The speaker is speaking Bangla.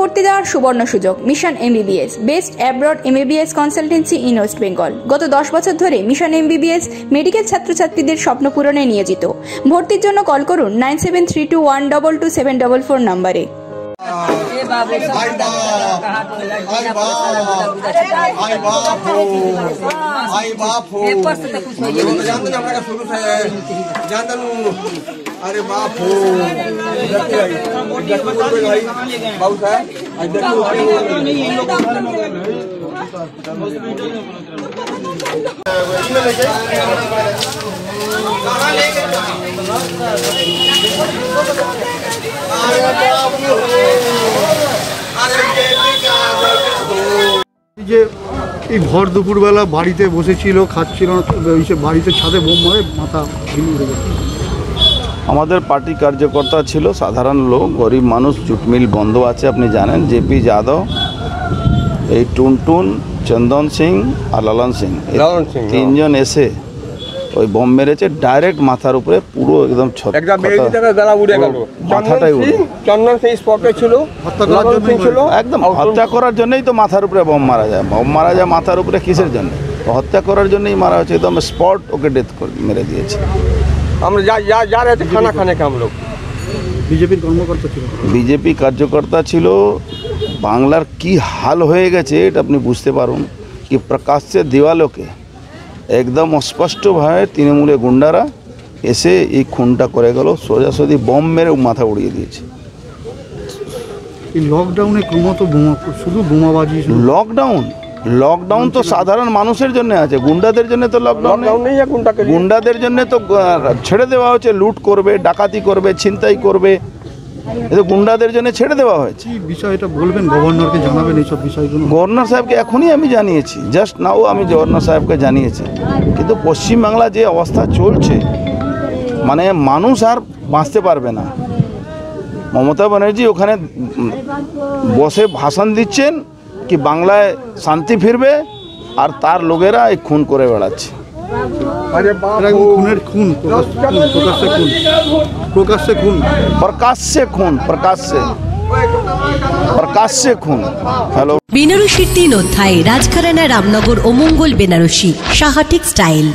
ভর্তি যাওয়ার সুবর্ণ সুযোগ। Mission MBBS best abroad MBBS consultancy in West Bengal গত দশ বছর ধরে মিশন এমবিবিএস মেডিকেল ছাত্রছাত্রীদের স্বপ্ন পূরণে নিয়োজিত। ভর্তির জন্য কল করুন nine seven three two one double two seven double four নম্বরে आई बाप आई बाप आई बाप हो आई बाप हो जानते ना अपना शुरू से जानते नु अरे बाप हो देखते भाई देखते बोल भाई बाबू साहब आज देखते এই যে এই ভর দুপুরবেলা বাড়িতে বসেছিল খাচ্ছিল না এই সে বাড়িতে ছাদে বোম মারে মাথা ভেঙে উঠে গেছে আমাদের পার্টি কার্যকর্তা ছিল সাধারণ লোক গরিব মানুষ জুটমিল বন্ধ আছে আপনি জানেন জেপি যাদব এই টুনটুন চন্দন সিং আর লালন সিং। তিনজন এসে ওই বম মেরেছে ডাইরেক্ট মাথার উপরে পুরো একদম উড়ে গেল। মাথাটাই উড়ে চন্দন সিং স্পটে ছিল হত্যা করার জন্যই একদম হত্যা করার জন্যই তো মাথার উপরে বম মারা যায়। বম মারা যায় মাথার উপরে কিসের জন্য? হত্যা করার জন্যই মারা হচ্ছে একদম স্পট ওকে ডেথ মেরে দিয়েছে। हम जा जा जा रहे थे खाना खाने का हम लोग বিজেপির কর্মকর্তা ছিল বিজেপি কার্যকর্তা ছিল বাংলার কি হাল হয়ে গেছে এটা আপনি বুঝতে পারুন কি প্রকাশ্যে দেওয়ালোকে একদম অস্পষ্টভাবে তৃণমূলে গুন্ডারা এসে এই খুনটা করে গেল সোজাসুজি বম মেরে মাথা উড়িয়ে দিয়েছে এই লকডাউনে ক্রমত বোমা শুধু বোমাবাজি শুধু লকডাউন লকডাউন তো সাধারণ মানুষের জন্য আছে গুন্ডাদের জন্য তো লকডাউন গুন্ডাদের জন্য তো ছেড়ে দেওয়া হয়েছে লুট করবে ডাকাতি করবে ছিনতাই করবে। গুন্ডাদের জন্য ছেড়ে দেওয়া হয়েছে। বিষয়টা বলবেন? গভর্নর সাহেবকে এখনই আমি জানিয়েছি জাস্ট নাও আমি গভর্নর সাহেবকে জানিয়েছি। কিন্তু পশ্চিমবাংলা যে অবস্থা চলছে মানে মানুষ আর বাঁচতে পারবে না। মমতা ব্যানার্জি ওখানে বসে ভাষণ দিচ্ছেন কি বাংলায় শান্তি ফিরবে আর তার লোকেরা এই খুন করে বেড়াচ্ছে? খুন খুন খুন। খুন। খুন। হ্যালো। বেনারসির তিন অধ্যায় রাজঘরানা রামনগর ও মঙ্গল বেনারসি সাহাটিক স্টাইল।